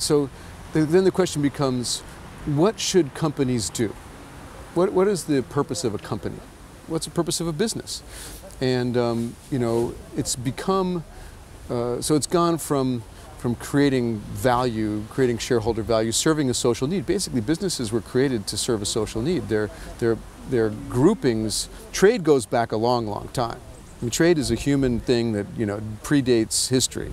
So then the question becomes what should companies do? What, what is the purpose of a company? What's the purpose of a business? And, um, you know, it's become, uh, so it's gone from, from creating value, creating shareholder value, serving a social need. Basically, businesses were created to serve a social need. They're, they're, they're groupings. Trade goes back a long, long time. I mean, trade is a human thing that, you know, predates history.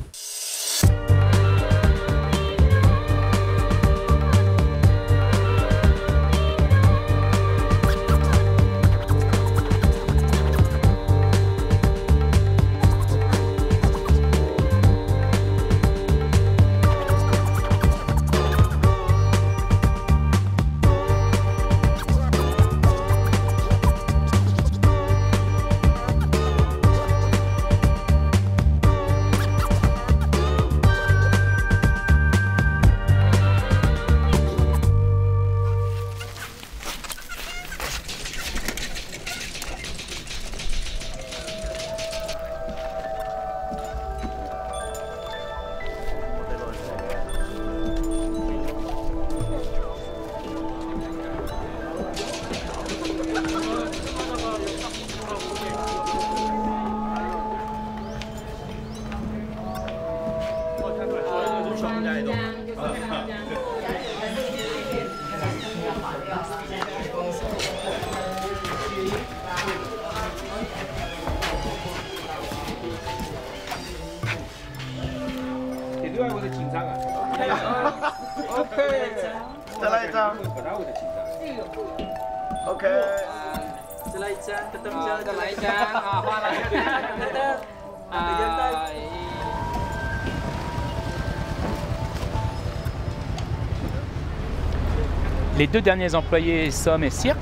Les deux derniers employés, Somme et Cirque,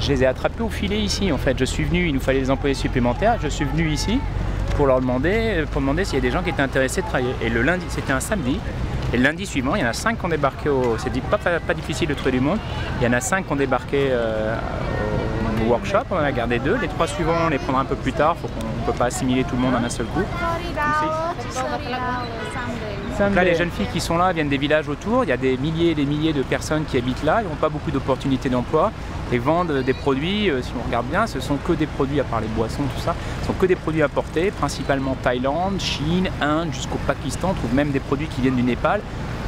je les ai attrapés au filet ici en fait. Je suis venu, il nous fallait des employés supplémentaires, je suis venu ici pour leur demander, pour demander s'il y a des gens qui étaient intéressés de travailler. Et le lundi, c'était un samedi, et le lundi suivant, il y en a cinq qui ont débarqué au. C'est pas, difficile de trouver du monde. Il y en a cinq qui ont débarqué euh, au workshop, on en a gardé deux. Les trois suivants, on les prendra un peu plus tard, faut qu'on ne peut pas assimiler tout le monde en un seul coup. Là, les jeunes filles qui sont là viennent des villages autour. Il y a des milliers et des milliers de personnes qui habitent là. Ils n'ont pas beaucoup d'opportunités d'emploi et vendent des produits, euh, si on regarde bien, ce sont que des produits, à part les boissons, tout ça, ce sont que des produits importés, principalement Thaïlande, Chine, Inde, jusqu'au Pakistan. On trouve même des produits qui viennent du Népal.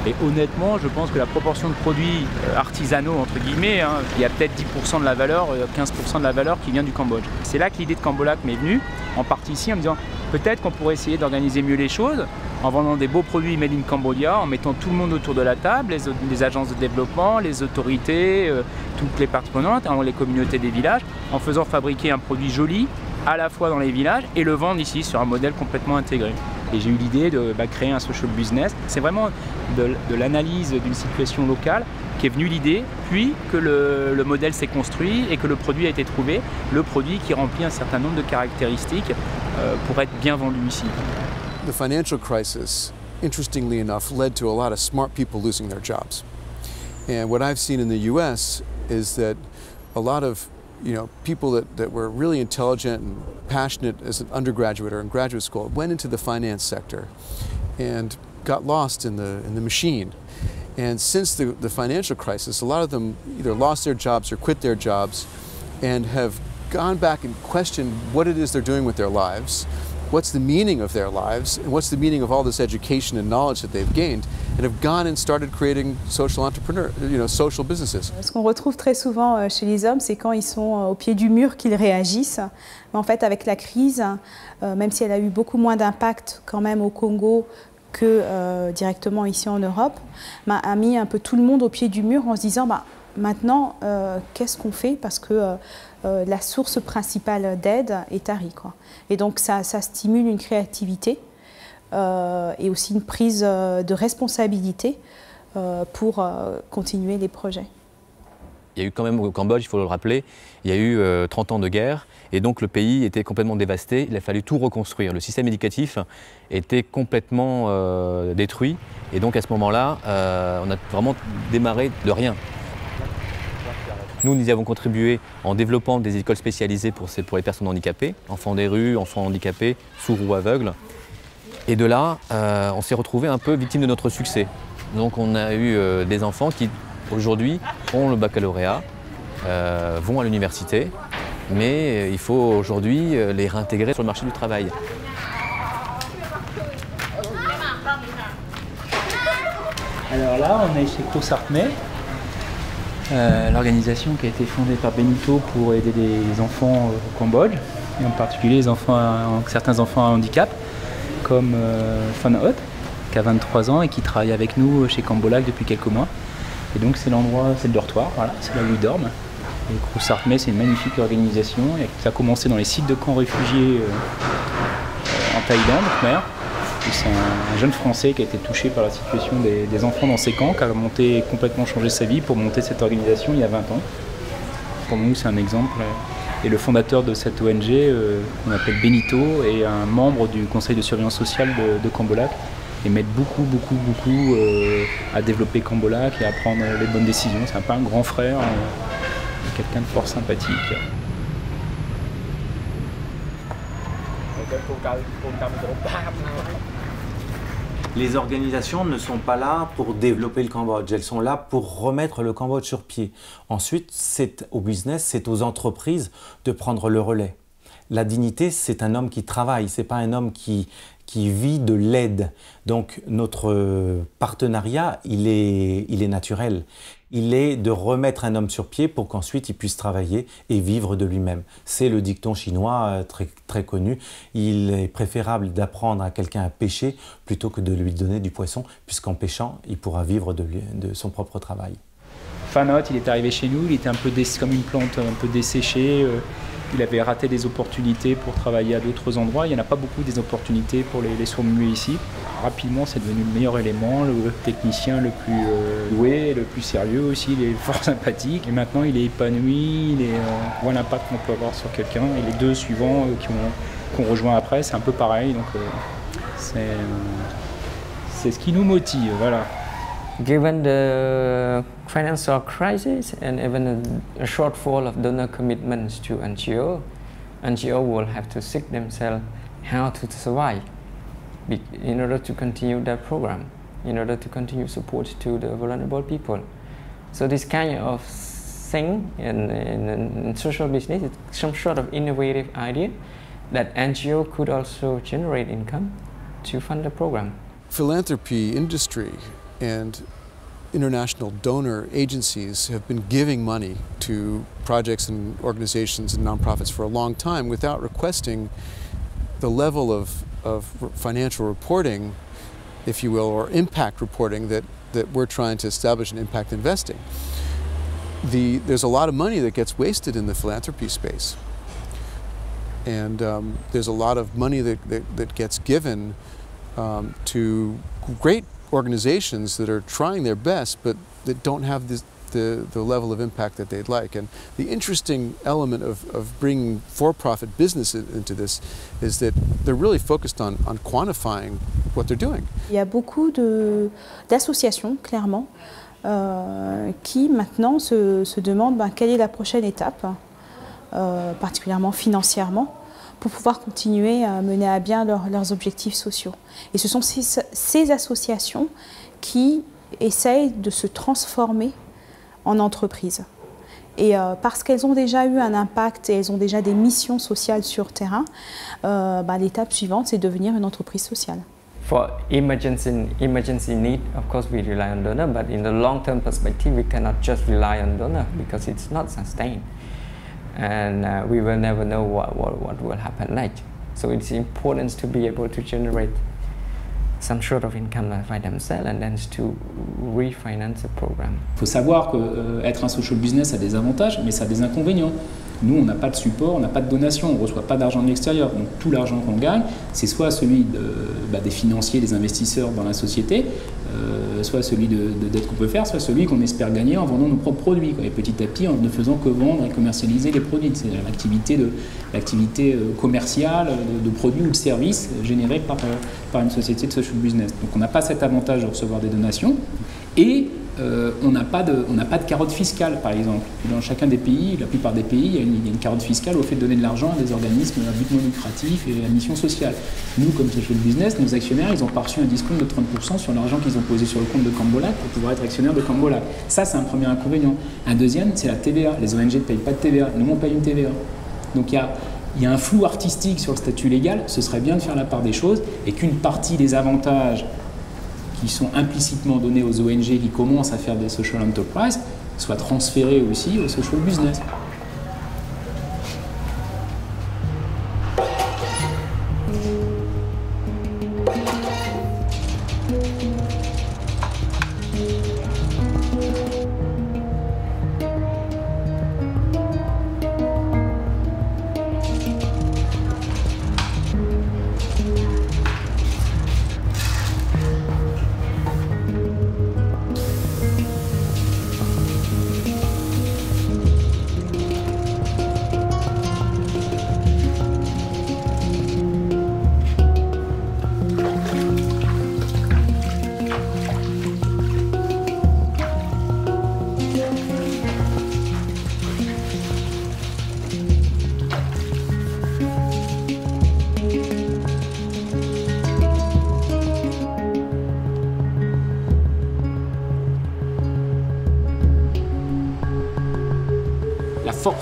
Et honnêtement, je pense que la proportion de produits euh, artisanaux, entre guillemets, hein, il y a peut-être 10% de la valeur, 15% euh, de la valeur qui vient du Cambodge. C'est là que l'idée de Cambolac m'est venue, en partie ici, en me disant peut-être qu'on pourrait essayer d'organiser mieux les choses en vendant des beaux produits made in Cambodia, en mettant tout le monde autour de la table, les, agences de développement, les autorités, euh, toutes les parties prenantes, hein, les communautés des villages, en faisant fabriquer un produit joli à la fois dans les villages et le vendre ici sur un modèle complètement intégré. Et j'ai eu l'idée de bah, créer un social business. C'est vraiment de, l'analyse d'une situation locale qui est venue l'idée, puis que le, modèle s'est construit et que le produit a été trouvé, le produit qui remplit un certain nombre de caractéristiques euh, pour être bien vendu ici. The financial crisis, interestingly enough, led to a lot of smart people losing their jobs. And what I've seen in the US is that a lot of you know, people that, that were really intelligent and passionate as an undergraduate or in graduate school went into the finance sector and got lost in the, in the machine. And since the, the financial crisis, a lot of them either lost their jobs or quit their jobs and have gone back and questioned what it is they're doing with their lives what's the meaning of their lives and what's the meaning of all this education and knowledge that they've gained and have gone and started creating social entrepreneur, you know, social businesses. Ce qu'on retrouve très souvent euh, chez les hommes, c'est quand ils sont euh, au pied du mur qu'ils réagissent. Mais en fait, avec la crise, euh, même si elle a eu beaucoup moins d'impact quand même au Congo que euh, directement ici en Europe, bah, a mis un peu tout le monde au pied du mur en se disant bah, maintenant, euh, qu'est-ce qu'on fait? Parce que euh, euh, la source principale d'aide est Tari. Et donc ça, stimule une créativité euh, et aussi une prise euh, de responsabilité pour continuer les projets. Il y a eu quand même au Cambodge, il faut le rappeler, il y a eu 30 ans de guerre et donc le pays était complètement dévasté. Il a fallu tout reconstruire. Le système éducatif était complètement détruit et donc à ce moment-là, on a vraiment démarré de rien. Nous, nous y avons contribué en développant des écoles spécialisées pour, les personnes handicapées, enfants des rues, enfants handicapés, sourds ou aveugles. Et de là, euh, on s'est retrouvé un peu victime de notre succès. Donc on a eu euh, des enfants qui aujourd'hui ont le baccalauréat, euh, vont à l'université, mais il faut aujourd'hui les réintégrer sur le marché du travail. Alors là, on est chez Crous-Artmay, l'organisation qui a été fondée par Benito pour aider les enfants au Cambodge, et en particulier les enfants, certains enfants à handicap, comme Fan Hot, qui a 23 ans et qui travaille avec nous chez Cambolac depuis quelques mois. Et donc c'est l'endroit, c'est le dortoir, voilà, c'est là où ils dorment. Et Crous c'est une magnifique organisation. Et ça a commencé dans les sites de camps réfugiés euh, en Thaïlande, Khmer. C'est un, jeune Français qui a été touché par la situation des, enfants dans ces camps, qui a monté, complètement changé sa vie pour monter cette organisation il y a 20 ans. Pour nous, c'est un exemple. Et le fondateur de cette ONG, euh, qu'on appelle Benito, est un membre du conseil de surveillance sociale de, Cambolac et mettre beaucoup, beaucoup, beaucoup euh, à développer Cambolac et à prendre les bonnes décisions. C'est un peu un grand frère, euh, quelqu'un de fort sympathique. Les organisations ne sont pas là pour développer le Cambodge, elles sont là pour remettre le Cambodge sur pied. Ensuite, c'est au business, c'est aux entreprises de prendre le relais. La dignité, c'est un homme qui travaille, c'est pas un homme qui, qui vit de l'aide. Donc notre partenariat, il est, il est naturel. Il est de remettre un homme sur pied pour qu'ensuite il puisse travailler et vivre de lui-même. C'est le dicton chinois euh, très, très connu. Il est préférable d'apprendre à quelqu'un à pêcher plutôt que de lui donner du poisson, puisqu'en pêchant, il pourra vivre de, de son propre travail. Fanot, il est arrivé chez nous, il était un peu comme une plante un peu desséchée. Euh, il avait raté des opportunités pour travailler à d'autres endroits. Il n'y en a pas beaucoup des opportunités pour les, les sourds ici. Rapidement, c'est devenu le meilleur élément, le technicien le plus euh, doué, le plus sérieux aussi, il est fort sympathique. Et maintenant, il est épanoui, il est, euh, voit l'impact qu'on peut avoir sur quelqu'un. Et les deux suivants euh, qui ont, rejoint après, c'est un peu pareil. Donc, c'est ce qui nous motive. Voilà. Given the financial crisis and even a, a, shortfall of donor commitments to NGO, NGO will have to seek themselves how to survive in order to continue their program, in order to continue support to the vulnerable people. So this kind of thing in, in, in social business is some sort of innovative idea that NGO could also generate income to fund the program. Philanthropy industry and international donor agencies have been giving money to projects and organizations and nonprofits for a long time without requesting the level of, of financial reporting, if you will, or impact reporting that, that we're trying to establish in impact investing. The, there's a lot of money that gets wasted in the philanthropy space. And um, there's a lot of money that, that, that gets given um, to great organizations that are trying their best but that don't have this, the, the level of impact that they'd like. And the interesting element of, of bringing for-profit business into this is that they're really focused on, on quantifying what they're doing. Il y a beaucoup d'associations, clairement, euh, qui maintenant se, se demandent ben, quelle est la prochaine étape, euh, particulièrement financièrement, pour pouvoir continuer à mener à bien leurs objectifs sociaux. Et ce sont ces, associations qui essayent de se transformer en entreprise. Et euh, parce qu'elles ont déjà eu un impact et elles ont déjà des missions sociales sur terrain, euh, bah, l'étape suivante, c'est devenir une entreprise sociale. For emergency, emergency need, of course, we rely on donor, but in the long-term perspective, we cannot just rely on donor because it's not sustained. And uh, we will never know what, what, what will happen next. So it's important to be able to generate some sort of income by themselves and then to refinance the program. Il faut savoir que euh, être un social business a des avantages, mais ça a des inconvénients. Nous, on n'a pas de support, on n'a pas de donation, on ne reçoit pas d'argent de l'extérieur. Donc tout l'argent qu'on gagne, c'est soit celui de, bah, des financiers, des investisseurs dans la société, euh, soit celui de, dette qu'on peut faire, soit celui qu'on espère gagner en vendant nos propres produits. Et petit à petit, en ne faisant que vendre et commercialiser les produits. C'est l'activité, de, l'activité euh, commerciale de, produits ou de services générés par, euh, par une société de social business. Donc on n'a pas cet avantage de recevoir des donations. Et euh, on n'a pas, de, pas de carotte fiscale, par exemple. Dans chacun des pays, la plupart des pays, il y, a une, carotte fiscale au fait de donner de l'argent à des organismes à but non lucratif et à mission sociale. Nous, comme social business, nos actionnaires, ils ont pas reçu un discount de 30% sur l'argent qu'ils ont posé sur le compte de Cambolac pour pouvoir être actionnaire de Cambolac. Ça, c'est un premier inconvénient. Un deuxième, c'est la TVA. Les ONG ne payent pas de TVA. Nous, on paye une TVA. Donc il y a il y a un flou artistique sur le statut légal, ce serait bien de faire la part des choses et qu'une partie des avantages qui sont implicitement donnés aux ONG qui commencent à faire des social enterprise soient transférés aussi au social business.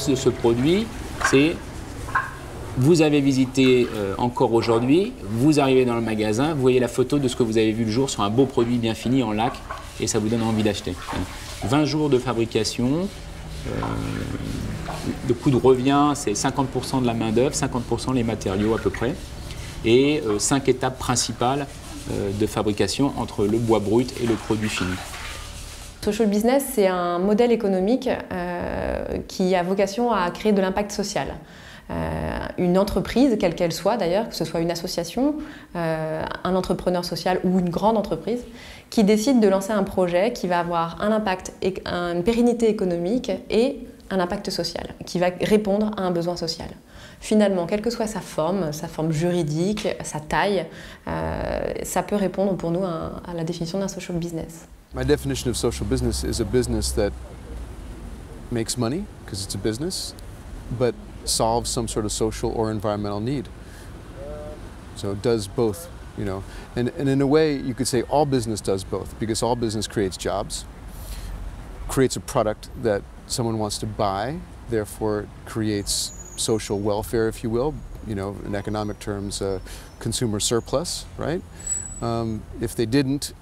De ce produit, c'est vous avez visité euh, encore aujourd'hui, vous arrivez dans le magasin, vous voyez la photo de ce que vous avez vu le jour sur un beau produit bien fini en lac et ça vous donne envie d'acheter. 20 jours de fabrication, euh, le coût de revient c'est 50% de la main d'œuvre, 50% les matériaux à peu près et 5 euh, étapes principales de fabrication entre le bois brut et le produit fini. Social business, c'est un modèle économique euh, qui a vocation à créer de l'impact social. Euh, une entreprise, quelle qu'elle soit d'ailleurs, que ce soit une association, euh, un entrepreneur social ou une grande entreprise, qui décide de lancer un projet qui va avoir un impact, une pérennité économique et un impact social, qui va répondre à un besoin social. Finalement, quelle que soit sa forme, sa forme juridique, sa taille, ça peut répondre pour nous à la définition d'un social business. My definition of social business is a business that makes money, because it's a business, but solves some sort of social or environmental need. So it does both, you know. And, and in a way, you could say all business does both, because all business creates jobs, creates a product that someone wants to buy, therefore it creates social welfare, if you will, you know, in economic terms, uh, consumer surplus, right? Um, if they didn't,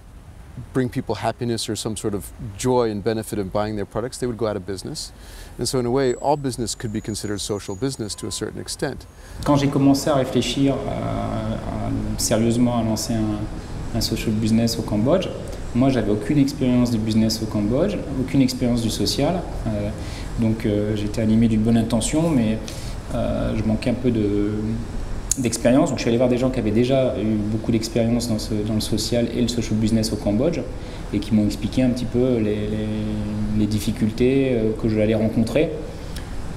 bring people happiness or some sort of joy and benefit of buying their products, they would go out of business. And so in a way, all business could be considered social business to a certain extent. Quand j'ai commencé à réfléchir à, à, sérieusement à lancer un, un, social business au Cambodge, moi j'avais aucune expérience du business au Cambodge, aucune expérience du social. Euh, donc euh, j'étais animé d'une bonne intention, mais euh, je manquais un peu de d'expérience. Donc je suis allé voir des gens qui avaient déjà eu beaucoup d'expérience dans, le social et le social business au Cambodge et qui m'ont expliqué un petit peu les, difficultés euh, que je allais rencontrer.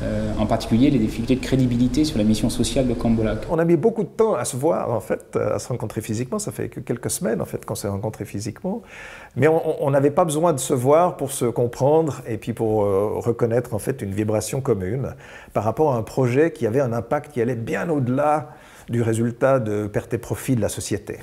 Euh, en particulier les difficultés de crédibilité sur la mission sociale de Cambolac. On a mis beaucoup de temps à se voir, en fait, à se rencontrer physiquement. Ça fait que quelques semaines, en fait, qu'on s'est rencontrés physiquement. Mais on n'avait pas besoin de se voir pour se comprendre et puis pour euh, reconnaître, en fait, une vibration commune par rapport à un projet qui avait un impact qui allait bien au-delà du résultat de perte et profit de la société.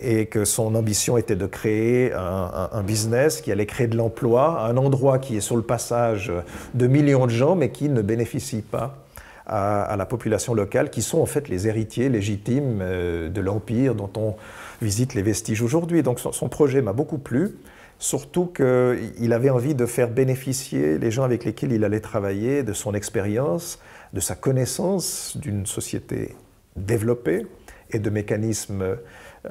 Et que son ambition était de créer un, business qui allait créer de l'emploi un endroit qui est sur le passage de millions de gens, mais qui ne bénéficie pas à, la population locale, qui sont en fait les héritiers légitimes euh, de l'Empire dont on visite les vestiges aujourd'hui. Donc son projet m'a beaucoup plu surtout qu'il avait envie de faire bénéficier les gens avec lesquels il allait travailler de son expérience, de sa connaissance d'une société développés et de mécanismes euh,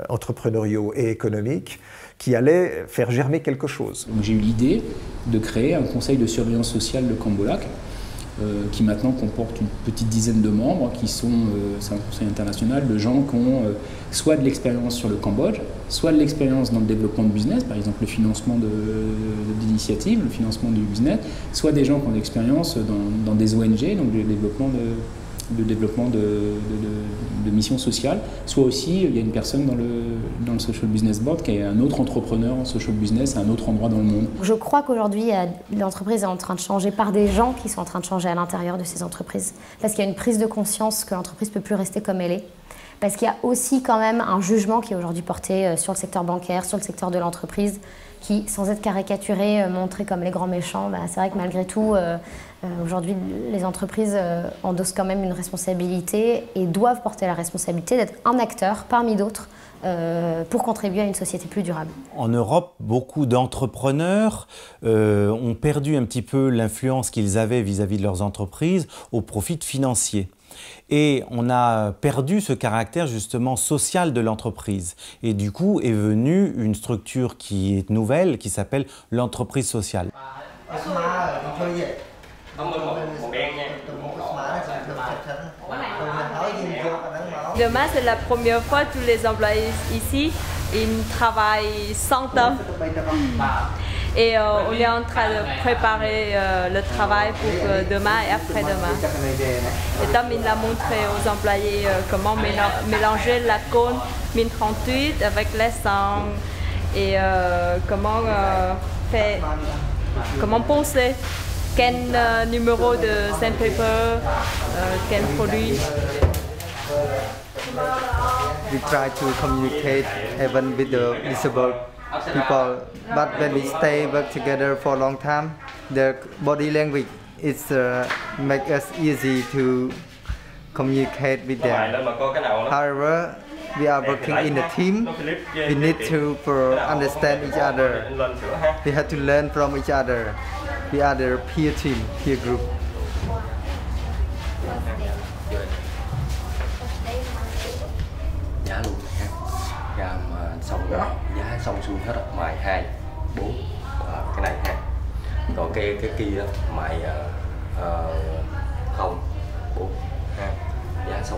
entrepreneuriaux et économiques qui allaient faire germer quelque chose. J'ai eu l'idée de créer un conseil de surveillance sociale de Cambolac, euh, qui maintenant comporte une petite dizaine de membres, qui sont, euh, c'est un conseil international de gens qui ont soit de l'expérience sur le Cambodge, soit de l'expérience dans le développement de business, par exemple le financement d'initiatives, le financement du business, soit des gens qui ont de l'expérience dans, dans, des ONG, donc le développement de de développement de, de, missions sociales, soit aussi il y a une personne dans le, dans le Social Business Board qui est un autre entrepreneur en social business à un autre endroit dans le monde. Je crois qu'aujourd'hui, l'entreprise est en train de changer par des gens qui sont en train de changer à l'intérieur de ces entreprises. Parce qu'il y a une prise de conscience que l'entreprise ne peut plus rester comme elle est. Parce qu'il y a aussi quand même un jugement qui est aujourd'hui porté euh, sur le secteur bancaire, sur le secteur de l'entreprise, qui, sans être caricaturé, euh, montré comme les grands méchants, bah, c'est vrai que malgré tout, euh, aujourd'hui, les entreprises endossent quand même une responsabilité et doivent porter la responsabilité d'être un acteur parmi d'autres pour contribuer à une société plus durable. En Europe, beaucoup d'entrepreneurs ont perdu un petit peu l'influence qu'ils avaient vis à -vis de leurs entreprises au profit financier. Et on a perdu ce caractère justement social de l'entreprise. Et du coup est venue une structure qui est nouvelle, qui s'appelle l'entreprise sociale. Demain, c'est la première fois que tous les employés ici ils travaillent sans temps. Et euh, on est en train de préparer euh, le travail pour demain et après-demain. Et Tom il a montré aux employés euh, comment mélanger la cône 1038 avec les sangs et comment faire, comment penser quel numéro de sandpaper, quel produit. We try to communicate even with the visible people. But when we stay work together for a long time, their body language is uh, make us easy to communicate with them. However, we are working in a team. We need to understand each other. We have to learn from each other. We are the peer team, peer group. xong rồi giá xong xuôi hết rồi mài hai bốn cái này ha còn cái cái kia đó mài không bốn ha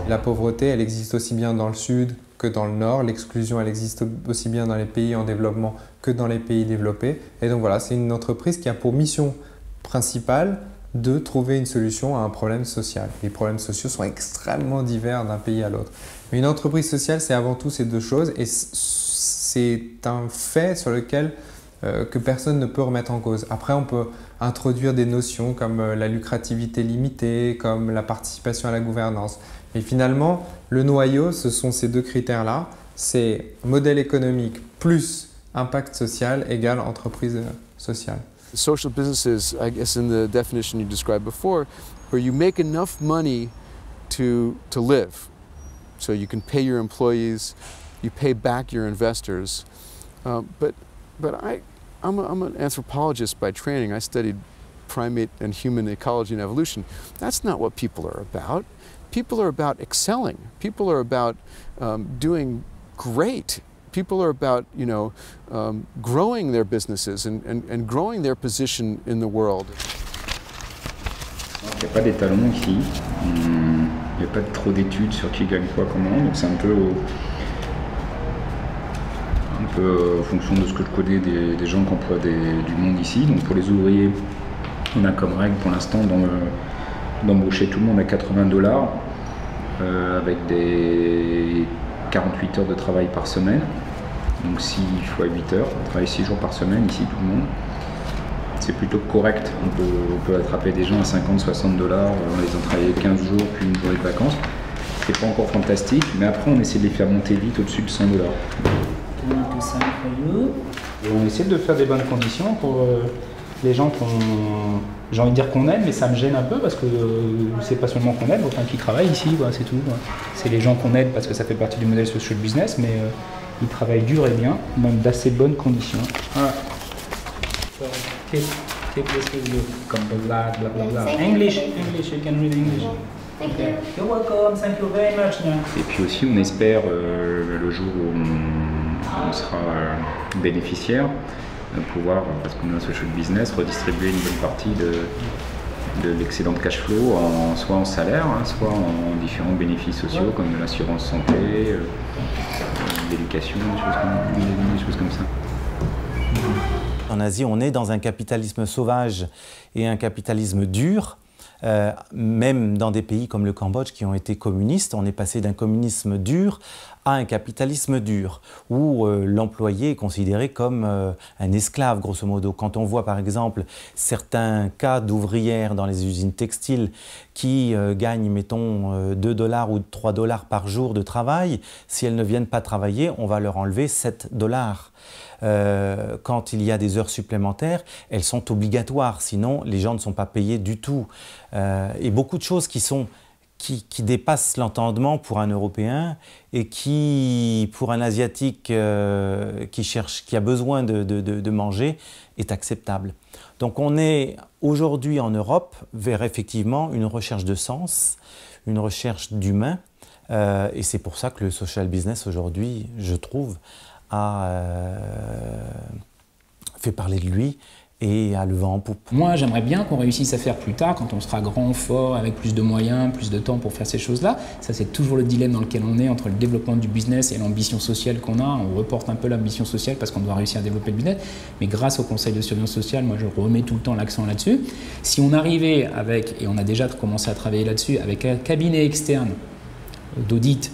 La pauvreté, elle existe aussi bien dans le sud que dans le nord. L'exclusion, elle existe aussi bien dans les pays en développement que dans les pays développés. Et donc voilà, c'est une entreprise qui a pour mission principale de trouver une solution à un problème social. Les problèmes sociaux sont extrêmement divers d'un pays à l'autre. Mais une entreprise sociale, c'est avant tout ces deux choses. Et c'est un fait sur lequel euh, que personne ne peut remettre en cause. Après, on peut introduire des notions comme euh, la lucrativité limitée, comme la participation à la gouvernance. Mais finalement, le noyau, ce sont ces deux critères-là. C'est modèle économique plus impact social égale entreprise euh, sociale. Social businesses, I guess in the definition you described before, where you make enough money to, to live. So you can pay your employees, you pay back your investors. Uh, but but I, I'm, a, I'm an anthropologist by training. I studied primate and human ecology and evolution. That's not what people are about. People are about excelling. People are about um, doing great. People are about, you know, um, growing their businesses and, and, and growing their position in the world. Il n'y a pas d'étalon ici. Il n'y a pas trop d'études sur qui gagne quoi comment. Donc c'est un peu au, un peu en fonction de ce que je connais des, gens qui emploient du monde ici. Donc pour les ouvriers, on a comme règle pour l'instant d'embaucher tout le monde à 80 dollars euh, avec des 48 heures de travail par semaine. Donc 6 fois 8 heures, on travaille 6 jours par semaine ici tout le monde. C'est plutôt correct, on peut, attraper des gens à 50-60 dollars, on les a travaillé 15 jours puis une journée de vacances. C'est pas encore fantastique, mais après on essaie de les faire monter vite au-dessus de 100 dollars. Et on essaie de faire des bonnes conditions pour euh, les gens qu'on, j'ai envie de dire qu'on aime, mais ça me gêne un peu parce que euh, c'est pas seulement qu'on aide, enfin qui travaillent ici, c'est tout. C'est les gens qu'on aide parce que ça fait partie du modèle social business, mais euh, ils travaillent dur et bien, même d'assez bonnes conditions. Voilà. So, this with you. Comme. English, English, you can read English. Thank you. You're welcome, thank you very much. Et puis aussi, on espère le jour où on on sera euh, bénéficiaire pouvoir, parce qu'on est un social business, redistribuer une bonne partie de, de l'excédent de cash flow, en, soit en salaire, hein, soit en différents bénéfices sociaux comme l'assurance santé, euh, l'éducation, des choses, comme ça. En Asie, on est dans un capitalisme sauvage et un capitalisme dur Euh, même dans des pays comme le Cambodge qui ont été communistes, on est passé d'un communisme dur à un capitalisme dur, où euh, l'employé est considéré comme euh, un esclave, grosso modo. Quand on voit par exemple certains cas d'ouvrières dans les usines textiles qui gagnent, mettons, 2 dollars ou 3 dollars par jour de travail, si elles ne viennent pas travailler, on va leur enlever 7 dollars. Euh, quand il y a des heures supplémentaires, elles sont obligatoires, sinon les gens ne sont pas payés du tout. Euh, et beaucoup de choses qui sont qui, dépassent l'entendement pour un Européen et qui, pour un Asiatique euh, qui, cherche, qui a besoin de, manger, est acceptable. Donc on est aujourd'hui en Europe vers effectivement une recherche de sens, une recherche d'humain, et c'est pour ça que le social business aujourd'hui, je trouve, a euh, fait parler de lui et a le vent en. Moi, j'aimerais bien qu'on réussisse à faire plus tard, quand on sera grand, fort, avec plus de moyens, plus de temps pour faire ces choses-là. Ça, c'est toujours le dilemme dans lequel on est entre le développement du business et l'ambition sociale qu'on a. On reporte un peu l'ambition sociale parce qu'on doit réussir à développer le business. Mais grâce au Conseil de surveillance sociale, moi, je remets tout le temps l'accent là-dessus. Si on arrivait avec, et on a déjà commencé à travailler là-dessus, avec un cabinet externe d'audit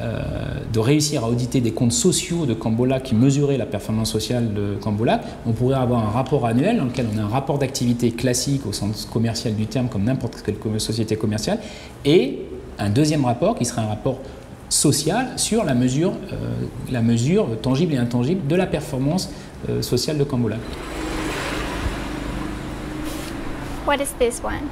de réussir à auditer des comptes sociaux de Cambola qui mesuraient la performance sociale de Cambola, on pourrait avoir un rapport annuel dans lequel on a un rapport d'activité classique au sens commercial du terme, comme n'importe quelle société commerciale, et un deuxième rapport qui serait un rapport social sur la mesure, euh, la mesure tangible et intangible de la performance euh, sociale de Cambola. What is this one?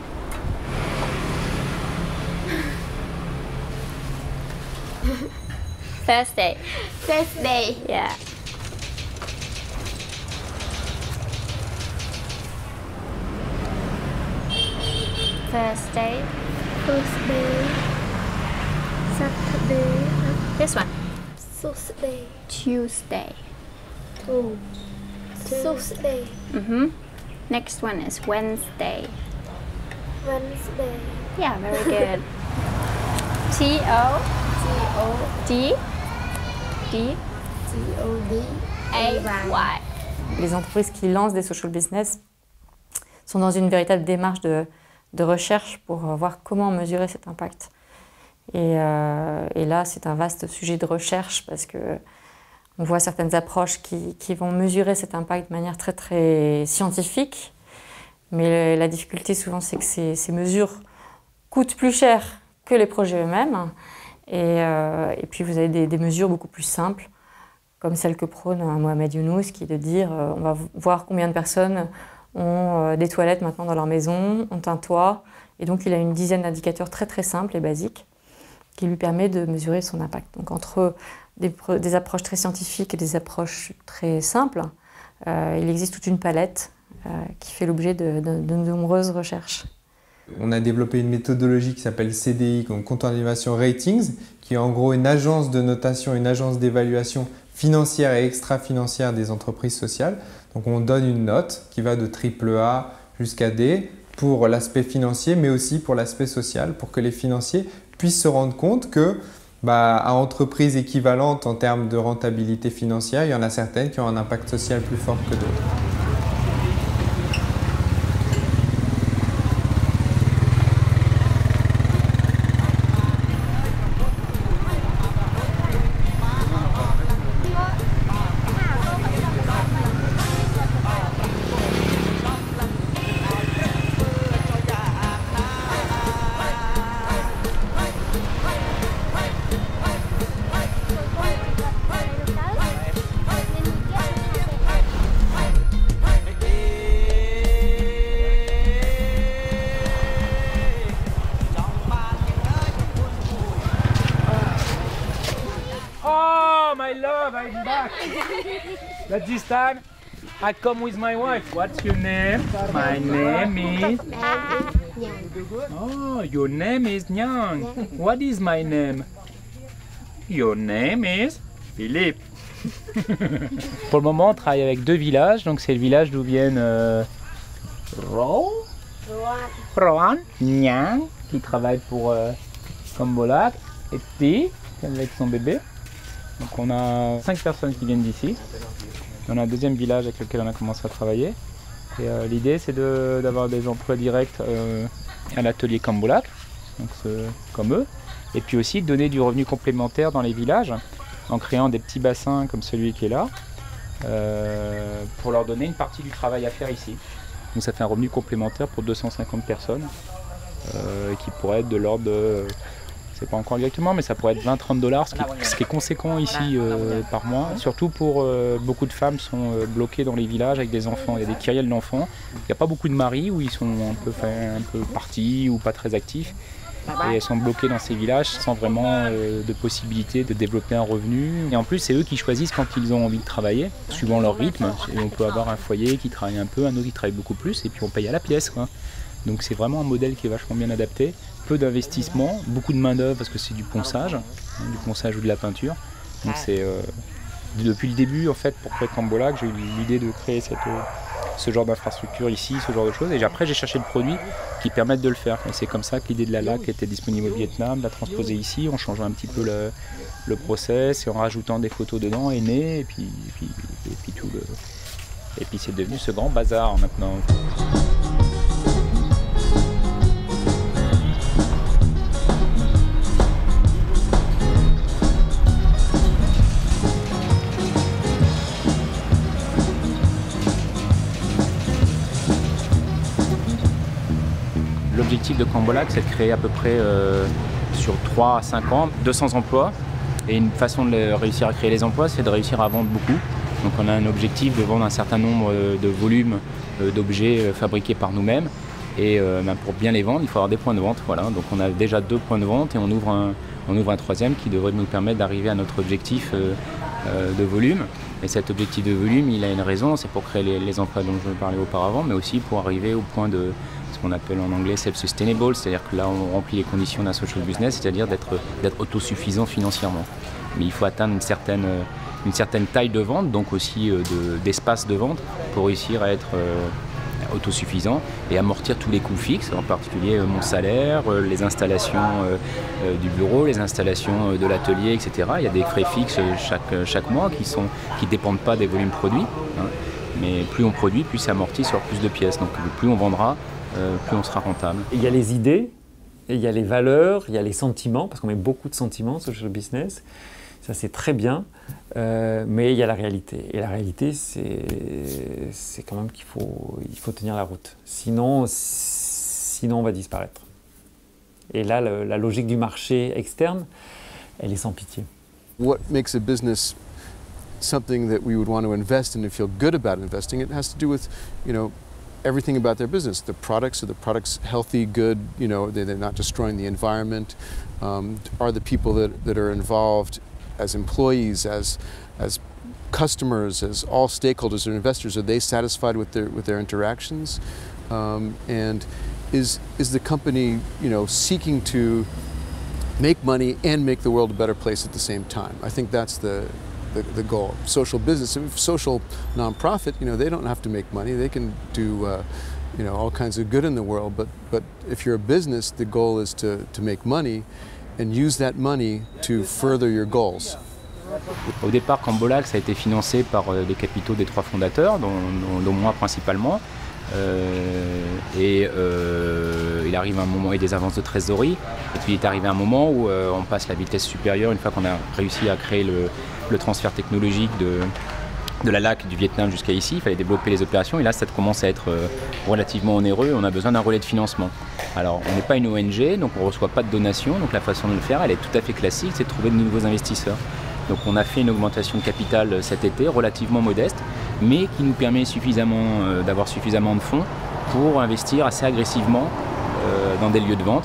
Thursday. Thursday. Yeah. Thursday. Thursday. Saturday. This one. Tuesday. Tuesday. Oh. Tuesday. Mm-hmm. Next one is Wednesday. Wednesday. Yeah, very good. T O Les entreprises qui lancent des social business sont dans une véritable démarche de, recherche pour voir comment mesurer cet impact. Euh, et, là, c'est un vaste sujet de recherche parce que on voit certaines approches qui, vont mesurer cet impact de manière très très scientifique. Mais la difficulté souvent, c'est que ces mesures coûtent plus cher que les projets eux-mêmes. Euh, et, puis vous avez des, mesures beaucoup plus simples, comme celle que prône Mohamed Younous, qui est de dire euh, on va voir combien de personnes ont euh, des toilettes maintenant dans leur maison, ont un toit. Et donc il a une dizaine d'indicateurs très très simples et basiques qui lui permet de mesurer son impact. Donc entre des, approches très scientifiques et des approches très simples, il existe toute une palette qui fait l'objet de nombreuses recherches. On a développé une méthodologie qui s'appelle CDI, donc Compte d'animation Ratings, qui est en gros une agence de notation, une agence d'évaluation financière et extra-financière des entreprises sociales. Donc on donne une note qui va de triple A jusqu'à D pour l'aspect financier, mais aussi pour l'aspect social, pour que les financiers puissent se rendre compte que bah, à entreprises équivalentes en termes de rentabilité financière, il y en a certaines qui ont un impact social plus fort que d'autres. But this time, I come with my wife. What's your name? My name is... Oh, your name is Nyang. What is my name? Your name is Philippe. Pour le moment, on travaille avec deux villages. Donc, c'est le village d'où viennent euh, Ro, Rohan, Nyang, qui travaille pour euh, Kambolak, et Pi, avec son bébé. Donc, on a cinq personnes qui viennent d'ici. On a un deuxième village avec lequel on a commencé à travailler. Et l'idée c'est d'avoir des emplois directs à l'atelier Cambolac, donc comme eux, et puis aussi donner du revenu complémentaire dans les villages en créant des petits bassins comme celui qui est là, pour leur donner une partie du travail à faire ici. Donc ça fait un revenu complémentaire pour 250 personnes qui pourrait être de l'ordre de c'est pas encore exactement, mais ça pourrait être 20-30 dollars, ce, qui est conséquent ici euh, par mois. Surtout pour euh, beaucoup de femmes sont euh, bloquées dans les villages avec des enfants. Il y a des kyrielles d'enfants. Il n'y a pas beaucoup de maris où ils sont un peu, un peu partis ou pas très actifs. Et elles sont bloquées dans ces villages sans vraiment de possibilité de développer un revenu. Et en plus, c'est eux qui choisissent quand ils ont envie de travailler, suivant leur rythme. Et on peut avoir un foyer qui travaille un peu, un autre qui travaille beaucoup plus, et puis on paye à la pièce. Donc c'est vraiment un modèle qui est vachement bien adapté peu d'investissement, beaucoup de main-d'œuvre parce que c'est du ponçage, hein, du ponçage ou de la peinture. Donc c'est euh, depuis le début en fait pour créer Cambola que j'ai eu l'idée de créer cette, euh, ce genre d'infrastructure ici, ce genre de choses. Et après j'ai cherché le produit qui permette de le faire. Et c'est comme ça que l'idée de la lac était disponible au Vietnam, la transposer ici en changeant un petit peu le, le process et en rajoutant des photos dedans est né et puis, et puis, et puis tout le. Et puis c'est devenu ce grand bazar maintenant. De Cambolac, c'est de créer à peu près euh, sur 3 à 5 ans 200 emplois. Et une façon de réussir à créer les emplois, c'est de réussir à vendre beaucoup. Donc on a un objectif de vendre un certain nombre euh, de volumes euh, d'objets fabriqués par nous-mêmes. Et ben, pour bien les vendre, il faut avoir des points de vente. Voilà. Donc on a déjà deux points de vente et on ouvre un, on ouvre un troisième qui devrait nous permettre d'arriver à notre objectif de volume. Et cet objectif de volume, il a une raison, c'est pour créer les, les emplois dont je parlais auparavant, mais aussi pour arriver au point de, ce qu'on appelle en anglais self-sustainable, c'est-à-dire que là on remplit les conditions d'un social business, c'est-à-dire d'être autosuffisant financièrement. Mais il faut atteindre une certaine, une certaine taille de vente, donc aussi euh, d'espace de, vente, pour réussir à être euh, autosuffisant et amortir tous les coûts fixes, en particulier euh, mon salaire, les installations du bureau, les installations de l'atelier, etc. Il y a des frais fixes chaque, chaque mois qui ne qui dépendent pas des volumes produits. Hein. Mais plus on produit, plus c'est amorti sur plus de pièces. Donc plus on vendra, plus on sera rentable. Il y a les idées, il y a les valeurs, il y a les sentiments, parce qu'on met beaucoup de sentiments sur social business. Ça, c'est très bien, euh, mais il y a la réalité. Et la réalité, c'est quand même qu'il faut, il faut tenir la route. Sinon, sinon, on va disparaître. Et là, le, la logique du marché externe, elle est sans pitié. What makes a business something that we would want to invest in and feel good about investing? It has to do with, you know, everything about their business. The products, are the products healthy, good, you know, they're, they're not destroying the environment? Um, are the people that, that are involved as employees, as, as customers, as all stakeholders or investors, are they satisfied with their, with their interactions? Um, and is, is the company, you know, seeking to make money and make the world a better place at the same time? I think that's the, the, the goal. Social business, social nonprofit, you know, they don't have to make money. They can do, uh, you know, all kinds of good in the world. But, but if you're a business, the goal is to, to make money and use that money to further your goals. Au départ, Cambolac, ça a été financé par euh, les capitaux des trois fondateurs, dont, dont, dont moi principalement. Euh, et euh, il arrive un moment et des avances de trésorerie. Et puis il est arrivé un moment où euh, on passe la vitesse supérieure une fois qu'on a réussi à créer le, le transfert technologique de, de la LAC du Vietnam jusqu'à ici, il fallait développer les opérations. Et là ça commence à être euh, relativement onéreux, on a besoin d'un relais de financement. Alors on n'est pas une ONG, donc on ne reçoit pas de donations, donc la façon de le faire elle est tout à fait classique, c'est de trouver de nouveaux investisseurs. Donc on a fait une augmentation de capital euh, cet été, relativement modeste, mais qui nous permet suffisamment euh, d'avoir suffisamment de fonds pour investir assez agressivement dans des lieux de vente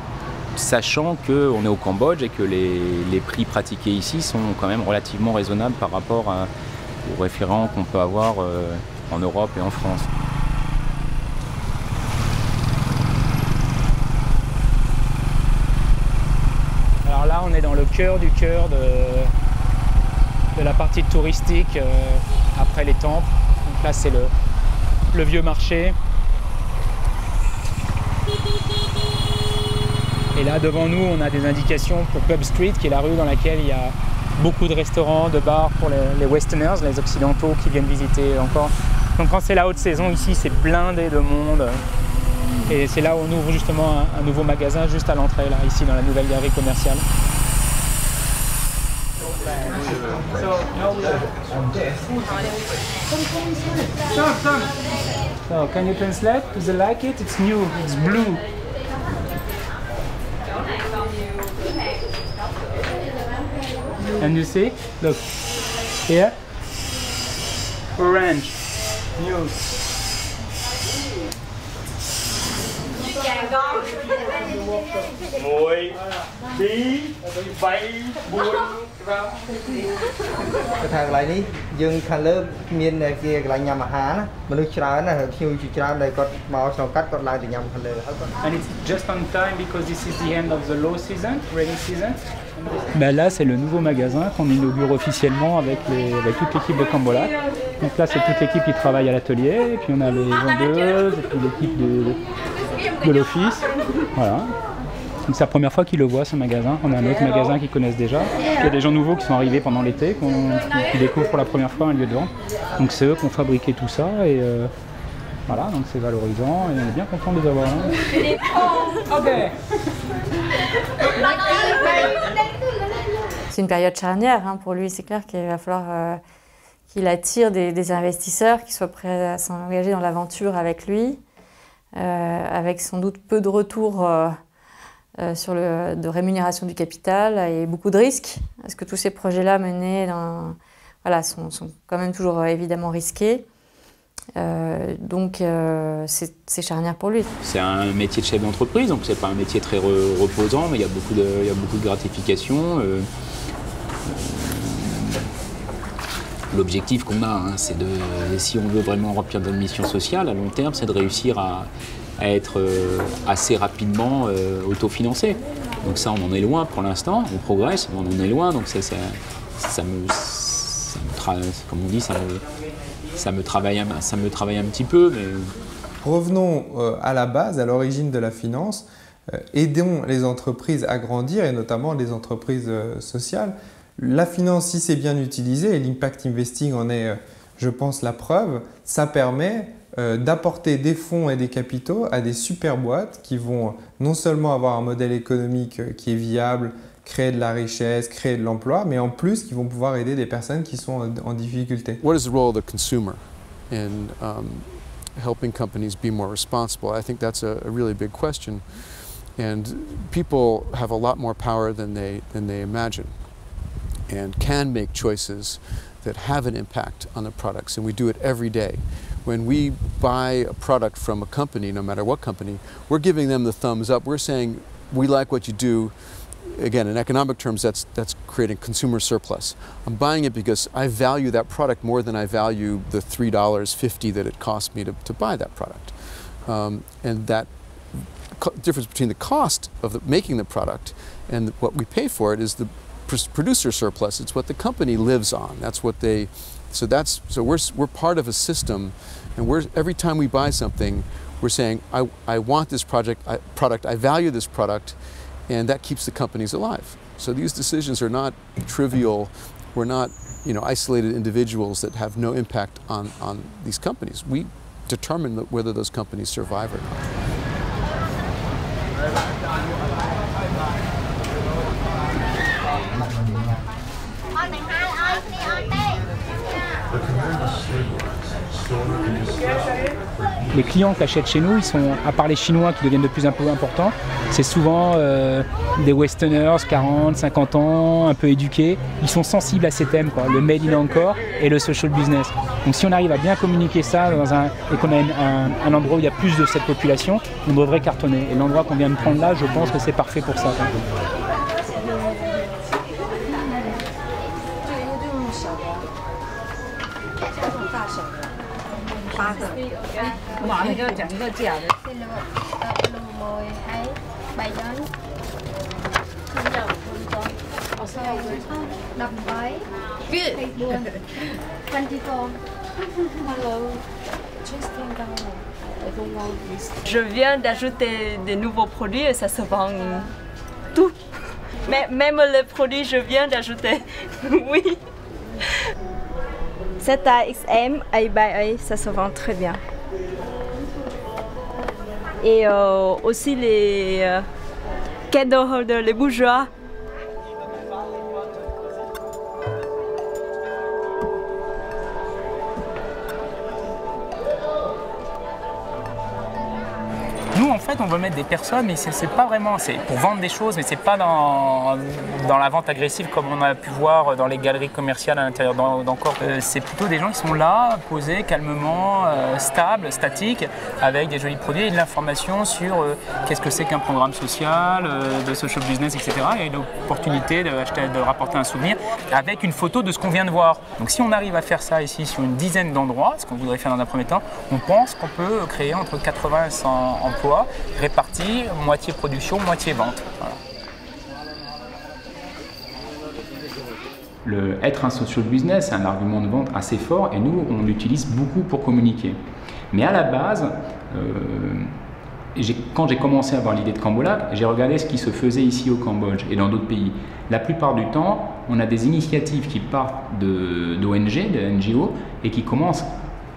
sachant qu'on est au Cambodge et que les, les, prix pratiqués ici sont quand même relativement raisonnables par rapport aux référents qu'on peut avoir euh, en Europe et en France. Alors là, on est dans le cœur du cœur de, de la partie touristique euh, après les temples. Donc là, c'est le, le vieux marché Et là, devant nous, on a des indications pour Pub Street, qui est la rue dans laquelle il y a beaucoup de restaurants, de bars pour les, Westerners, les Occidentaux qui viennent visiter encore Donc quand c'est la haute saison ici, c'est blindé de monde. Et c'est là où on ouvre justement un, un nouveau magasin juste à l'entrée, là, ici dans la nouvelle galerie commerciale. So can you translate? Do they like it? It's new, it's blue. And you see, look, here, orange, new. Mười, and it's just on time because this is the end of the low season rainy season. Ben là, c'est le nouveau magasin qu'on inaugure officiellement avec, toute l'équipe de Cambola. Donc là, c'est toute l'équipe qui travaille à l'atelier, et puis on a les vendeuses, et puis l'équipe de, l'office. Voilà. Donc c'est la première fois qu'ils le voient ce magasin. On a un autre magasin qu'ils connaissent déjà. Il y a des gens nouveaux qui sont arrivés pendant l'été, qui découvrent pour la première fois un lieu de vente. Donc c'est eux qui ont fabriqué tout ça et euh, voilà, donc c'est valorisant et on est bien content de les avoir. hein. C'est une période charnière hein, pour lui. C'est clair qu'il va falloir euh, qu'il attire des, investisseurs qui soient prêts à s'engager dans l'aventure avec lui, euh, avec sans doute peu de retours euh, sur le, de rémunération du capital et beaucoup de risques, parce que tous ces projets-là menés voilà, sont, quand même toujours évidemment risqués. Euh, donc euh, c'est charnière pour lui. C'est un métier de chef d'entreprise, donc c'est pas un métier très re- reposant, mais il y a beaucoup de, il y a beaucoup de gratification. euh, L'objectif qu'on a, hein, c'est de, si on veut vraiment remplir notre mission sociale à long terme, c'est de réussir à, être assez rapidement autofinancé. Donc ça, on en est loin pour l'instant, on progresse, mais on en est loin, donc ça, ça, me, comme on dit, ça me, ça me travaille, un- petit peu, Revenons euh, à la base, à l'origine de la finance. Euh, aidons les entreprises à grandir et notamment les entreprises euh, sociales. La finance, si c'est bien utilisé, et l'impact investing en est, je pense, la preuve, ça permet d'apporter des fonds et des capitaux à des super boîtes qui vont non seulement avoir un modèle économique qui est viable, créer de la richesse, créer de l'emploi, mais en plus qui vont pouvoir aider des personnes qui sont en, difficulté. What is the role of the consumer in um, helping companies be more responsible? I think that's a, a really big question. And people have a lot more power than they, than they imagine and can make choices that have an impact on the products. And we do it every day. When we buy a product from a company, no matter what company, we're giving them the thumbs up. We're saying, we like what you do. Again, in economic terms, that's, that's creating consumer surplus. I'm buying it because I value that product more than I value the $3.50 that it cost me to, to buy that product. Um, and that difference between the cost of the, making the product and what we pay for it is the pr- producer surplus. It's what the company lives on. That's what they. So that's so we're we're part of a system, and we're every time we buy something, we're saying I, I want this project I, product. I value this product, and that keeps the companies alive. So these decisions are not trivial. We're not you know isolated individuals that have no impact on on these companies. We determine that whether those companies survive or not. Les clients qui achètent chez nous, ils sont, à part les Chinois qui deviennent de plus en plus importants, c'est souvent euh, des Westerners, 40, 50 ans, un peu éduqués. Ils sont sensibles à ces thèmes, quoi, le made in encore et le social business. Donc si on arrive à bien communiquer ça dans un, et qu'on a un, endroit où il y a plus de cette population, on devrait cartonner. Et l'endroit qu'on vient de prendre là, je pense que c'est parfait pour ça. Je viens d'ajouter des nouveaux produits et ça se vend tout. Même les produits, je viens d'ajouter. oui. Cette taille XM, œil by œil, ça se vend très bien. Et euh, aussi les euh, candle les bourgeois. On veut mettre des personnes, mais c'est pas vraiment. C'est pour vendre des choses, mais c'est pas dans, la vente agressive comme on a pu voir dans les galeries commerciales à l'intérieur d'en- d'encore. Euh, c'est plutôt des gens qui sont là, posés calmement, euh, stables, statiques, avec des jolis produits et de l'information sur euh, qu'est-ce que c'est qu'un programme social, euh, de social business, etc. Et l'opportunité d'acheter, de rapporter un souvenir avec une photo de ce qu'on vient de voir. Donc, si on arrive à faire ça ici sur une dizaine d'endroits, ce qu'on voudrait faire dans un premier temps, on pense qu'on peut créer entre 80 et 100 emplois répartis, moitié production, moitié vente. Le être un social business, c'est un argument de vente assez fort et nous, on l'utilise beaucoup pour communiquer. Mais à la base, euh, quand j'ai commencé à avoir l'idée de Cambolac, j'ai regardé ce qui se faisait ici au Cambodge et dans d'autres pays. La plupart du temps, on a des initiatives qui partent de- d'ONG, de, NGO, et qui commencent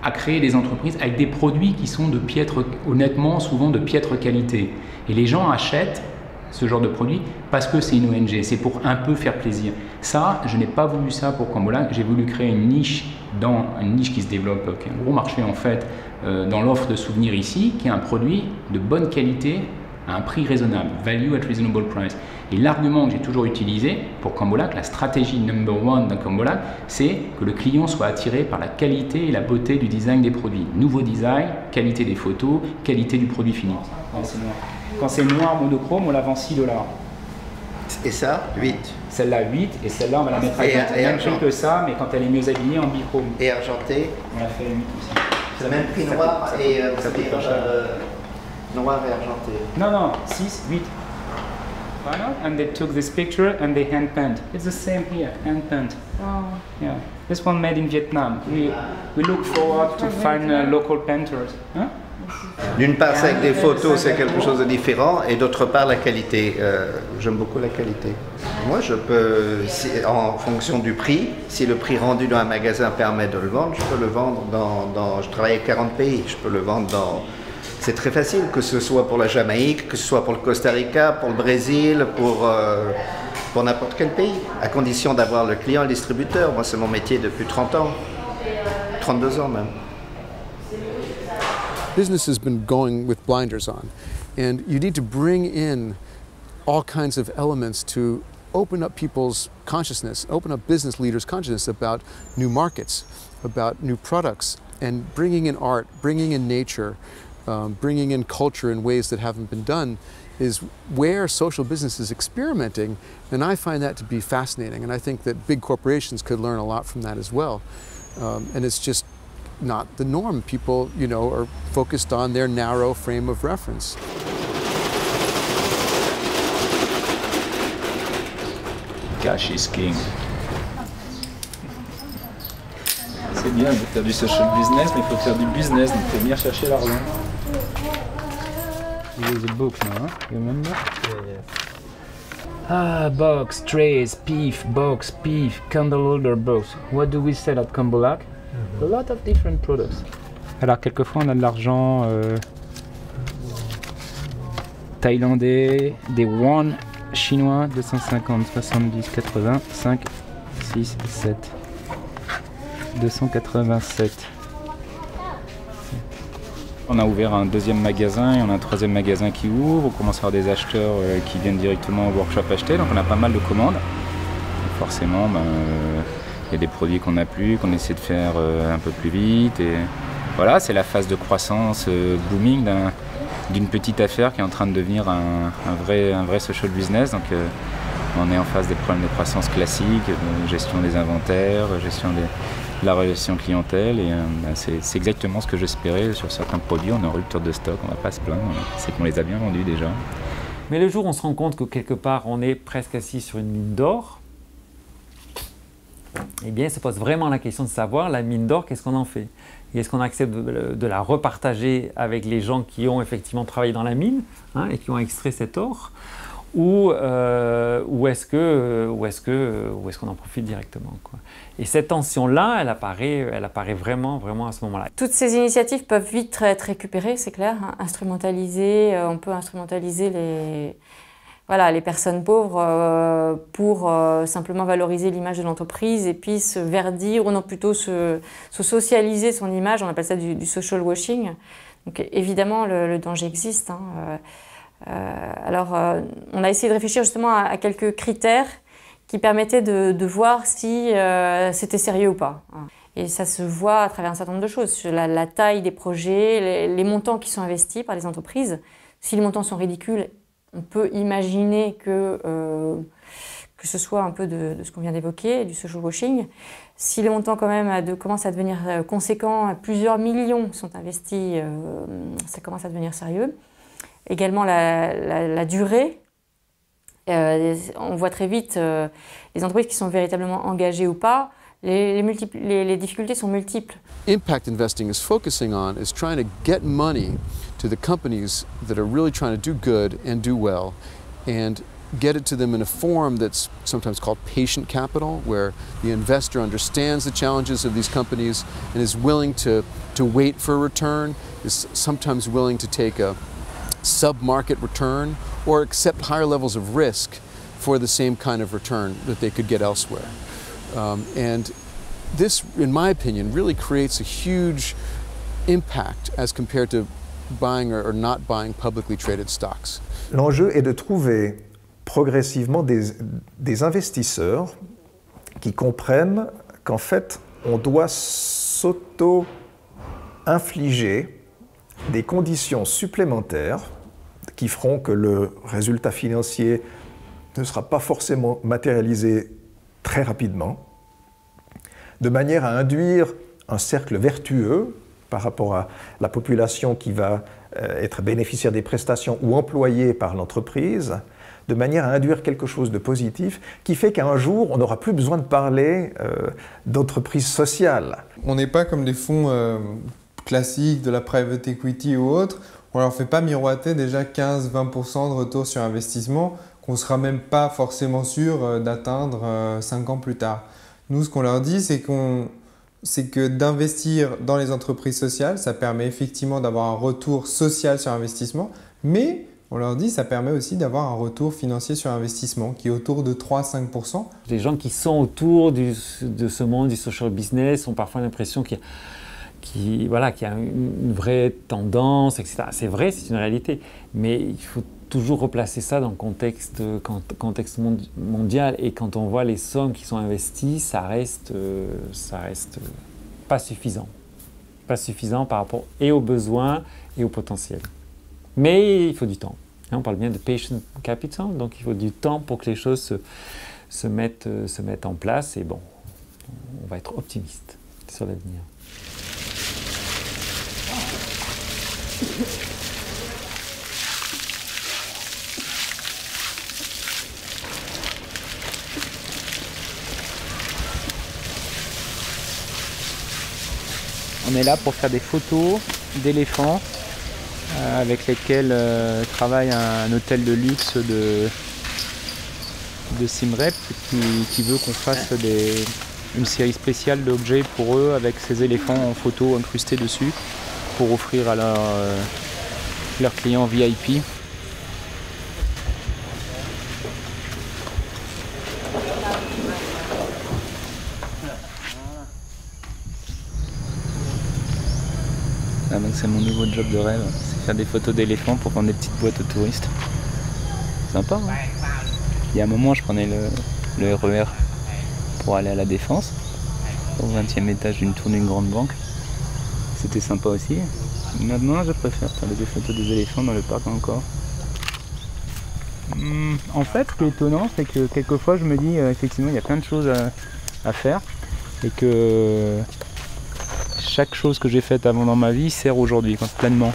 à créer des entreprises avec des produits qui sont de piètre, honnêtement, souvent de piètre qualité. Et les gens achètent ce genre de produit parce que c'est une ONG, c'est pour un peu faire plaisir. Ça, je n'ai pas voulu ça pour Cambola, j'ai voulu créer une niche dans une niche qui se développe, qui est un gros marché en fait, euh, dans l'offre de souvenirs ici, qui est un produit de bonne qualité à un prix raisonnable, value at reasonable price. Et l'argument que j'ai toujours utilisé pour Cambolac, la stratégie number one d'un Cambolac, c'est que le client soit attiré par la qualité et la beauté du design des produits. Nouveau design, qualité des photos, qualité du produit fini. Quand c'est noir monochrome, on la vend 6 dollars. Et ça, 8. Celle-là 8 et celle-là on va la mettre à Et- 8. et même argent. prix que ça, mais quand elle est mieux habillée en bichrome. Et argenté On la fait 8 aussi. C'est le même prix Ça noir ça et coûte- euh, ça coûte cher. euh, noir et argenté. Non, non, 6, 8. Voilà. And they took this picture and they hand paint. It's the same here, hand paint. Oh. Yeah. This one made in Vietnam. We, we look forward to find uh, local painters. Hein? D'une part, c'est avec des photos, c'est quelque chose de différent, et d'autre part, la qualité. Euh, J'aime beaucoup la qualité. Moi, je peux, si- en fonction du prix, si le prix rendu dans un magasin permet de le vendre, je peux le vendre dans. dans- je travaille avec 40 pays, je peux le vendre dans. C'est très facile, que ce soit pour la Jamaïque, que ce soit pour le Costa Rica, pour le Brésil, pour, euh, pour n'importe quel pays, à condition d'avoir le client le distributeur. Moi, c'est mon métier depuis 30 ans, 32 ans même. business has been going with blinders on. And you need to bring in all kinds of elements to open up people's consciousness, open up business leaders' consciousness about new markets, about new products, and bringing in art, bringing in nature, um, bringing in culture in ways that haven't been done is where social business is experimenting. And I find that to be fascinating. And I think that big corporations could learn a lot from that as well. Um, and it's just not the norm. People, you know, are focused on their narrow frame of reference. Cash king. C'est bien de faire du social business, mais il faut faire du business, donc il faut venir chercher l'argent. Here's the book now, huh? you remember? Ah, box, trays, beef, box, beef, candle holder box. What do we sell at Cambolac? A lot of different products. Alors, quelquefois, on a de l'argent euh, thaïlandais, des won chinois, 250, 70, 80, 5, 6, 7. 287. On a ouvert un deuxième magasin et on a un troisième magasin qui ouvre. On commence à avoir des acheteurs euh, qui viennent directement au workshop acheter. Donc on a pas mal de commandes. Forcément, ben, euh, il y a des produits qu'on n'a plus, qu'on essaie de faire euh, un peu plus vite. Et voilà, c'est la phase de croissance booming d'un- d'une petite affaire qui est en train de devenir un, vrai, un vrai social business. Donc on est en face des problèmes de croissance classiques, gestion des inventaires, gestion des- de la relation clientèle. Et euh, ben, c'est exactement ce que j'espérais sur certains produits. On est en rupture de stock, on va pas se plaindre. C'est qu'on les a bien vendus déjà. Mais le jour où on se rend compte que quelque part on est presque assis sur une mine d'or, eh bien, se pose vraiment la question de savoir, la mine d'or, qu'est-ce qu'on en fait? Est-ce qu'on accepte de, de la repartager avec les gens qui ont effectivement travaillé dans la mine hein, et qui ont extrait cet or? Ou, ou est-ce que ou est-ce que ou est-ce qu'on en profite directement. Et cette tension-là, elle apparaît, elle apparaît vraiment, vraiment à ce moment-là. Toutes ces initiatives peuvent vite être récupérées, c'est clair, hein. instrumentalisées. on peut instrumentaliser les voilà, les personnes pauvres euh, pour euh, simplement valoriser l'image de l'entreprise et puis se verdir, ou non plutôt se, socialiser son image, on appelle ça du, social washing. Donc évidemment, le, danger existe. Hein. Euh, alors, on a essayé de réfléchir justement à, quelques critères qui permettaient de, voir si c'était sérieux ou pas. Hein. Et ça se voit à travers un certain nombre de choses, la, taille des projets, les montants qui sont investis par les entreprises. Si les montants sont ridicules, on peut imaginer que, euh, que ce soit un peu de, ce qu'on vient d'évoquer, du social washing. Si les montants quand même commencent à devenir euh, conséquents, plusieurs millions sont investis, euh, ça commence à devenir sérieux. Également la, durée. on voit très vite les entreprises qui sont véritablement engagées ou pas. Les, les, les difficultés sont multiples. Impact investing is focusing on is trying to get money to the companies that are really trying to do good and do well and get it to them in a form that's sometimes called patient capital, where the investor understands the challenges of these companies and is willing to, to wait for a return, is sometimes willing to take a sub-market return or accept higher levels of risk for the same kind of return that they could get elsewhere. Um, and this, in my opinion, really creates a huge impact as compared to buying or, not buying publicly traded stocks. L'enjeu est de trouver progressivement des, des investisseurs qui comprennent qu'en fait, on doit s'auto-infliger des conditions supplémentaires qui feront que le résultat financier ne sera pas forcément matérialisé très rapidement, de manière à induire un cercle vertueux par rapport à la population qui va euh, être bénéficiaire des prestations ou employée par l'entreprise, de manière à induire quelque chose de positif qui fait qu'un jour, on n'aura plus besoin de parler euh, d'entreprise sociale. On n'est pas comme des fonds euh, classiques de la private equity ou autres. On leur fait pas miroiter déjà 15-20% de retour sur investissement qu'on sera même pas forcément sûr d'atteindre 5 ans plus tard. Nous, ce qu'on leur dit, c'est qu'on c'est que d'investir dans les entreprises sociales, ça permet effectivement d'avoir un retour social sur investissement, mais on leur dit ça permet aussi d'avoir un retour financier sur investissement qui est autour de 3-5%. Les gens qui sont autour de ce monde du social business ont parfois l'impression qu'il y, voilà, qu'il y a une vraie tendance, etc. C'est vrai, c'est une réalité, mais il faut toujours replacer ça dans le contexte, contexte mondial. Et quand on voit les sommes qui sont investies, ça reste, euh, ça reste pas suffisant. Pas suffisant par rapport et aux besoins et au potentiel. Mais il faut du temps. On parle bien de patient capital, donc il faut du temps pour que les choses se, se mettent, se mettent en place. Et bon, on va être optimiste sur l'avenir. On est là pour faire des photos d'éléphants euh, avec lesquels euh, travaille un, hôtel de luxe de, de Simrep qui, veut qu'on fasse une série spéciale d'objets pour eux avec ces éléphants en photo incrustés dessus pour offrir à euh, leurs clients VIP. Ah, c'est mon nouveau job de rêve, c'est faire des photos d'éléphants pour prendre des petites boîtes aux touristes. Sympa, hein Il y a un moment, je prenais le, RER e pour aller à la Défense, au 20e étage d'une tour d'une grande banque. C'était sympa aussi. Maintenant, je préfère faire des photos des éléphants dans le parc encore. Hmm, en fait, ce qui est étonnant, c'est que quelquefois, je me dis, euh, effectivement, il y a plein de choses à faire et que chaque chose que j'ai faite avant dans ma vie sert aujourd'hui, pleinement.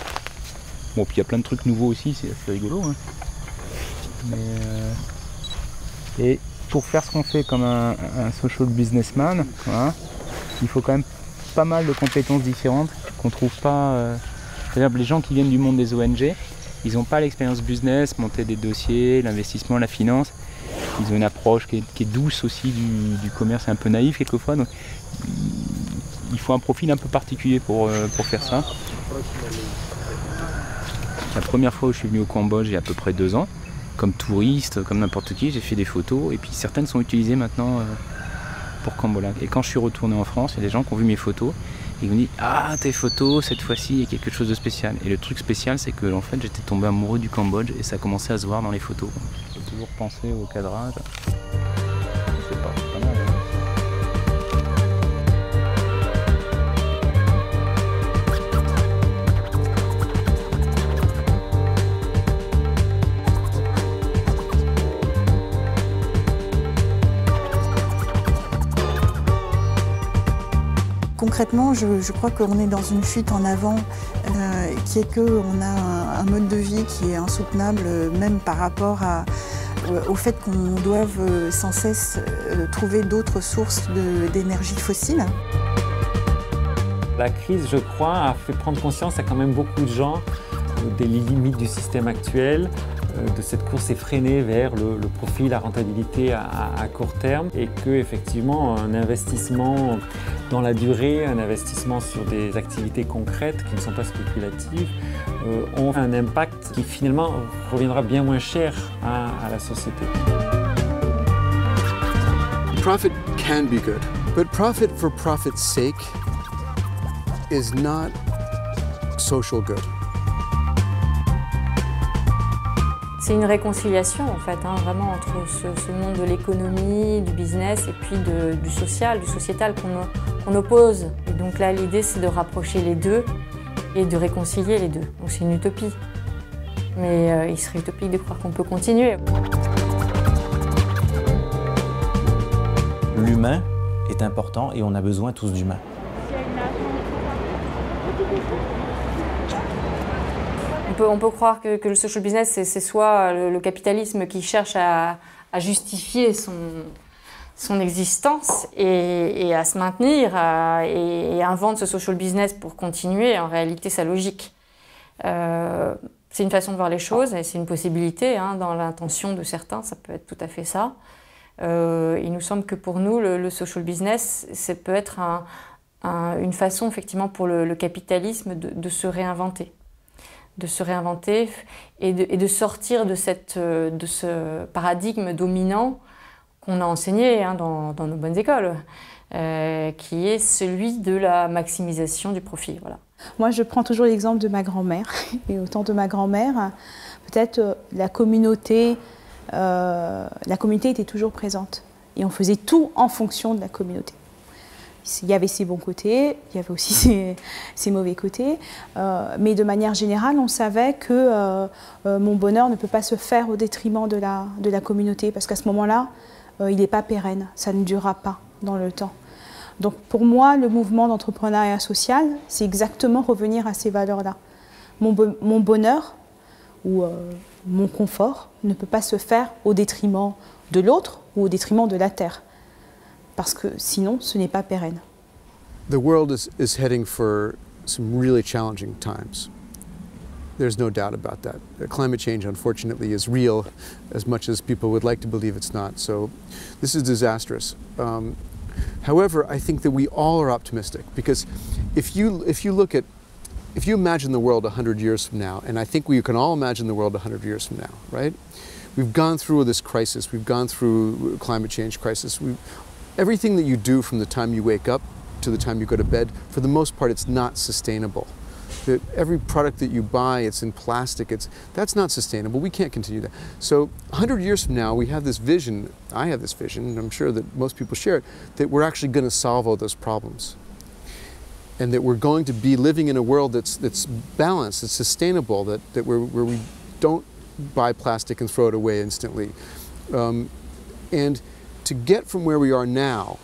Bon, puis il y a plein de trucs nouveaux aussi, c'est assez rigolo. Hein. Euh, et pour faire ce qu'on fait comme un, social businessman, il faut quand même pas mal de compétences différentes qu'on trouve pas. Euh, les gens qui viennent du monde des ONG, Ils n'ont pas l'expérience business, monter des dossiers, l'investissement, la finance. Ils ont une approche qui est, douce aussi du, commerce, un peu naïf quelquefois. Donc, il faut un profil un peu particulier pour, euh, pour faire ça. La première fois où je suis venu au Cambodge, il y a à peu près deux ans, comme touriste, comme n'importe qui, j'ai fait des photos et puis certaines sont utilisées maintenant euh, pour Cambola. Et quand je suis retourné en France, il y a des gens qui ont vu mes photos ils m'ont dit Ah, tes photos, cette fois-ci, il y a quelque chose de spécial. Et le truc spécial, c'est que en fait, j'étais tombé amoureux du Cambodge et ça a commencé à se voir dans les photos. J'ai toujours pensé au cadrage. Concrètement, je, crois qu'on est dans une fuite en avant euh, qui est qu'on a un, mode de vie qui est insoutenable, même par rapport euh, au fait qu'on doive euh, sans cesse trouver d'autres sources d'énergie fossile. La crise, je crois, a fait prendre conscience à quand même beaucoup de gens des limites du système actuel, euh, de cette course effrénée vers le, profit, la rentabilité à, court terme et que effectivement un investissement dans la durée, un investissement sur des activités concrètes qui ne sont pas spéculatives euh, ont un impact qui finalement reviendra bien moins cher à, à la société. Profit can be good, but profit for profit's sake is not social good. C'est une réconciliation en fait, hein, vraiment entre ce, monde de l'économie, du business et puis du social, du sociétal qu'on oppose. Donc là, l'idée c'est de rapprocher les deux et de réconcilier les deux. Donc c'est une utopie. Mais euh, il serait utopique de croire qu'on peut continuer. L'humain est important et on a besoin tous d'humains. On peut croire que, le social business, c'est soit le, capitalisme qui cherche à, justifier son, existence et, à se maintenir et, invente ce social business pour continuer en réalité sa logique. Euh, c'est une façon de voir les choses et c'est une possibilité hein, dans l'intention de certains, ça peut être tout à fait ça. Euh, il nous semble que pour nous, le, social business, ça peut être une façon effectivement pour le, capitalisme de se réinventer de se réinventer et de, sortir de, cette, de ce paradigme dominant qu'on a enseigné hein, dans, nos bonnes écoles, euh, qui est celui de la maximisation du profit. Moi, je prends toujours l'exemple de ma grand-mère. Et autant de ma grand-mère, peut-être euh, euh, la communauté était toujours présente. Et on faisait tout en fonction de la communauté il y avait ses bons côtés, il y avait aussi ses, mauvais côtés, euh, mais de manière générale, on savait que euh, euh, mon bonheur ne peut pas se faire au détriment de la, de la communauté, parce qu'à ce moment-là, il n'est pas pérenne, ça ne durera pas dans le temps. Donc pour moi, le mouvement d'entrepreneuriat social, c'est exactement revenir à ces valeurs-là. Mon, mon, bonheur ou mon confort ne peut pas se faire au détriment de l'autre ou au détriment de la terre parce que sinon ce n'est pas pérenne. The world is, is heading for some really challenging times. There's no doubt about that. Climate change, unfortunately, is real as much as people would like to believe it's not. So this is disastrous. Um, however, I think that we all are optimistic because if you, if you look at, if you imagine the world 100 years from now, and I think we can all imagine the world 100 years from now, right? We've gone through this crisis. We've gone through climate change crisis. We've, everything that you do from the time you wake up to the time you go to bed, for the most part, it's not sustainable. The, every product that you buy, it's in plastic. It's, that's not sustainable. We can't continue that. So 100 years from now, we have this vision, I have this vision, and I'm sure that most people share it, that we're actually going to solve all those problems. And that we're going to be living in a world that's, that's balanced, that's sustainable, that, that where, we don't buy plastic and throw it away instantly. Um, and to get from where we are now,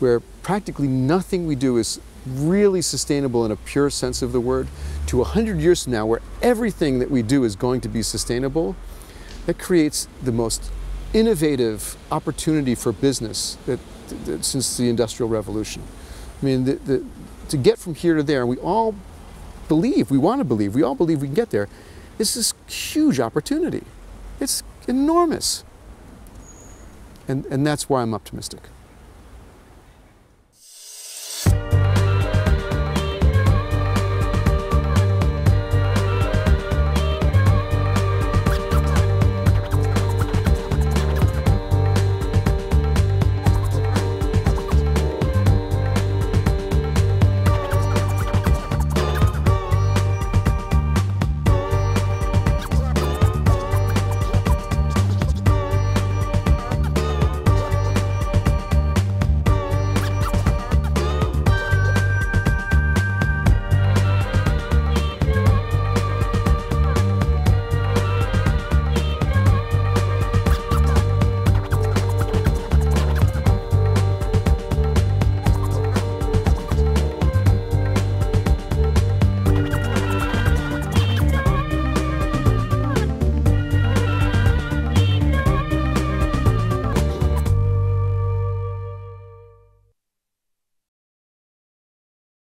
where practically nothing we do is really sustainable in a pure sense of the word, to 100 years from now, where everything that we do is going to be sustainable, that creates the most innovative opportunity for business that, that, since the Industrial Revolution. I mean, the, the, to get from here to there, we all believe, we want to believe, we all believe we can get there. is this huge opportunity. It's enormous. And, and that's why I'm optimistic.